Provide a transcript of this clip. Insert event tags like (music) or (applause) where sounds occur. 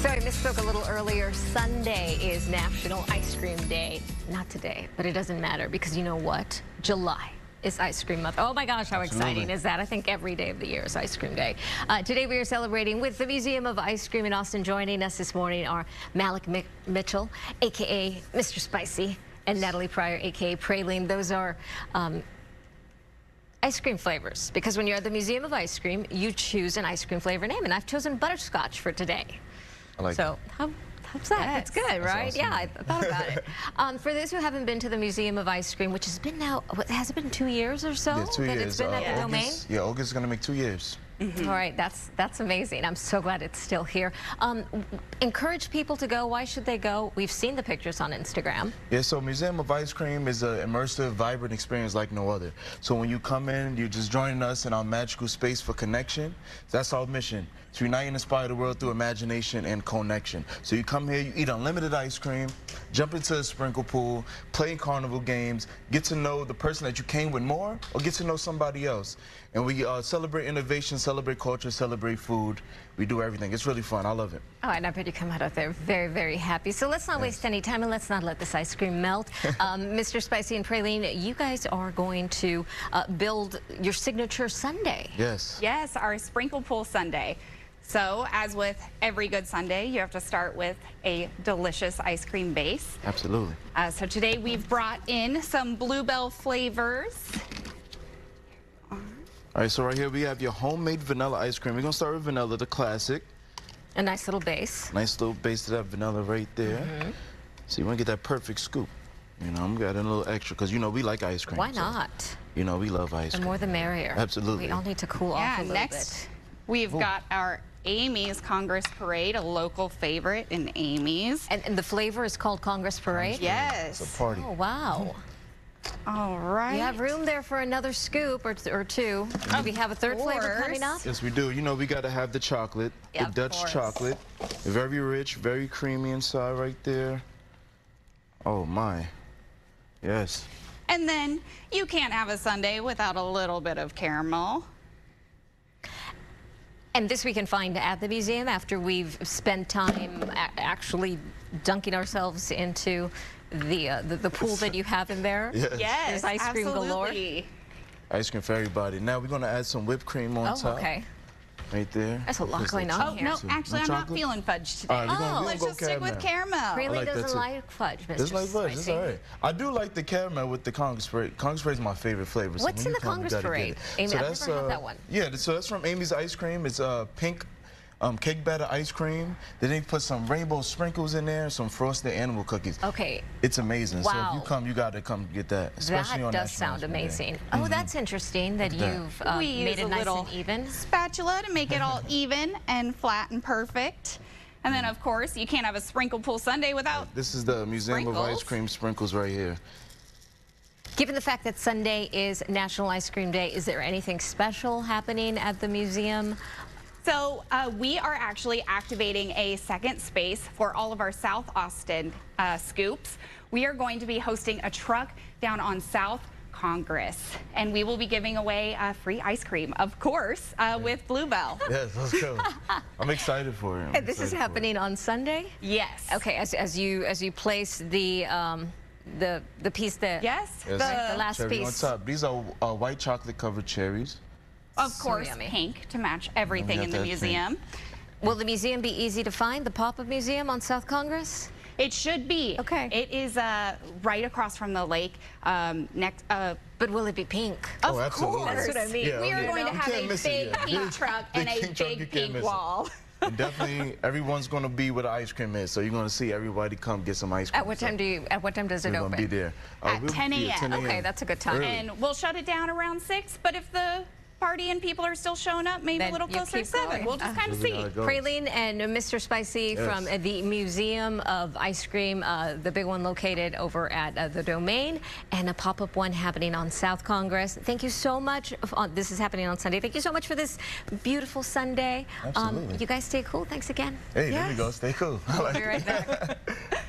So I misspoke a little earlier. Sunday is National Ice Cream Day. Not today, but it doesn't matter because you know what? July is Ice Cream Month. Oh my gosh, how Absolutely. exciting is that? I think every day of the year is Ice Cream Day. Uh, today we are celebrating with the Museum of Ice Cream in Austin. Joining us this morning are Malik Mi Mitchell, aka Mr. Spicy, and Natalie Pryor, aka Praline. Those are um, ice cream flavors because when you're at the Museum of Ice Cream, you choose an ice cream flavor name, and I've chosen butterscotch for today. I like so how, how's that? Yes. That's good, right? awesome. Yeah, I thought about it. (laughs) Um, for those who haven't been to the Museum of Ice Cream, which has been now, what, has it been two years or so Yeah, two that years. it's been uh, at the domain? Yeah, August is gonna make two years. All right, that's that's amazing. I'm so glad it's still here. Um, encourage people to go. Why should they go? We've seen the pictures on Instagram. Yeah, so Museum of Ice Cream is an immersive, vibrant experience like no other. So when you come in, you're just joining us in our magical space for connection. That's our mission, to unite and inspire the world through imagination and connection. So you come here, you eat unlimited ice cream, jump into a sprinkle pool, play carnival games, get to know the person that you came with more, or get to know somebody else. And we uh, celebrate innovation, celebrate culture, celebrate food. We do everything. It's really fun. I love it. Oh, and I bet you come out of there very, very happy. So let's not waste any time and let's not let this ice cream melt. (laughs) Um, Mr. Spicy and Praline, you guys are going to uh, build your signature sundae. Yes. Yes, our sprinkle pool sundae. So, as with every good sundae, you have to start with a delicious ice cream base. Absolutely. Uh, so today we've brought in some bluebell flavors. All right, so right here we have your homemade vanilla ice cream. We're gonna start with vanilla, the classic. A nice little base. Nice little base to that vanilla right there. Mm-hmm. So you wanna get that perfect scoop. You know, I'm getting a little extra because you know we like ice cream. Why so, not? you know, we love ice cream. The more the merrier. Absolutely. We all need to cool off Yeah, a little next bit. We've got our Amy's Congress Parade, a local favorite in Amy's. And, and the flavor is called Congress Parade? It's a party. Oh, wow. All right. You have room there for another scoop or, or two. Do we have a third flavor coming up? Yes, we do. You know, we gotta have the chocolate, Yeah, the Dutch course. chocolate. Very rich, very creamy inside right there. Oh my. Yes. And then you can't have a sundae without a little bit of caramel. And this we can find at the museum after we've spent time a- actually dunking ourselves into the, uh, the the pool that you have in there. Yes. Yes, There's ice cream galore. Ice cream for everybody. Now we're gonna add some whipped cream on Oh, top. okay. Right there. That's a lot Just going the on Oh, chocolate here. no, too. actually, I'm not feeling fudge today. All right, we're gonna- Oh, we're Let's just go stick with caramel. caramel. Really like doesn't like fudge, Mr. It's like fudge. It's Spicy. all right. I do like the caramel with the Congress Parade. Congress Parade is my favorite flavor. so What's when in you the come, you Congress gotta get Parade? it. Amy, so I've that's, never had uh, that one. Yeah, so that's from Amy's Ice Cream. It's uh, pink um, cake batter ice cream. Then they put some rainbow sprinkles in there, some frosted animal cookies. Okay. It's amazing. Wow. So if you come, you got to come get that. Especially That on does National sound Ice Cream Day. amazing. Oh, that's interesting that that. you've uh, we made use it a nice little and even. spatula to make it all (laughs) even and flat and perfect. And then, of course, you can't have a sprinkle pool sundae without. This is the Museum of Ice Cream sprinkles right here. Given the fact that Sunday is National Ice Cream Day, is there anything special happening at the museum? So uh, we are actually activating a second space for all of our South Austin uh, scoops. We are going to be hosting a truck down on South Congress, and we will be giving away uh, free ice cream, of course, uh, with Bluebell. (laughs) Yes, let's go. I'm excited for it. I'm this is excited for it. happening on Sunday? Yes. Okay, as, as you as you place the um, the the piece that Yes. Yes. the, the last Cherry on piece. top. These are uh, white chocolate covered cherries. Of So course, yummy. pink to match everything in the that museum. Will the museum be easy to find? The Pop-Up Museum on South Congress? It should be. Okay. It is uh, right across from the lake. Um, next. Uh, But will it be pink? of Oh, absolutely. course. That's what I mean. Yeah, we are okay. going to have a big pink Big- truck (laughs) big and a pink truck, big can't pink wall. And (laughs) definitely, everyone's going to be where the ice cream is. So you're going to see everybody come get some ice cream. At what So time do you? At what time does it We're open? going to be there. Uh, At we'll 10 a.m. 10 Okay, that's a good time. Early. And we'll shut it down around 6, but if the party and people are still showing up, maybe Then a little closer to 7. going. We'll just Uh, kind of see see. how it goes. Praline and Mr. Spicy Yes. from the Museum of Ice Cream, uh, the big one located over at uh, the Domain, and a pop-up one happening on South Congress. Thank you so much. Uh, this is happening on Sunday. Thank you so much for this beautiful sundae. Um, Absolutely. you guys stay cool. Thanks again. Hey, there we go. Stay cool. (laughs) I We'll like be it. right back. (laughs)